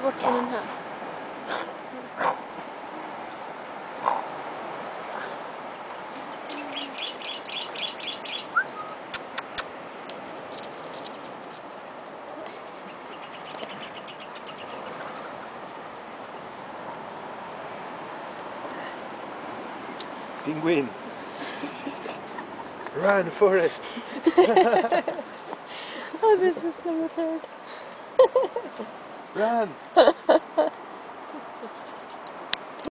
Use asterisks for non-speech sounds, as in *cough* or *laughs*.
bort från den här. Penguin. Run, Forrest. *laughs* Oh, this is so weird. *laughs* Run. *laughs*